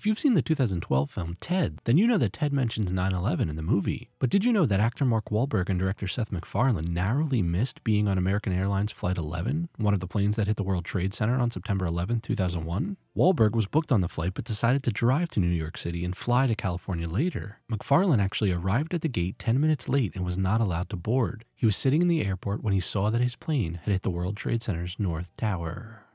If you've seen the 2012 film Ted, then you know that Ted mentions 9 11 in the movie. But did you know that actor Mark Wahlberg and director Seth MacFarlane narrowly missed being on American Airlines Flight 11, one of the planes that hit the World Trade Center on September 11, 2001? Wahlberg was booked on the flight but decided to drive to New York City and fly to California later. MacFarlane actually arrived at the gate 10 minutes late and was not allowed to board. He was sitting in the airport when he saw that his plane had hit the World Trade Center's North Tower.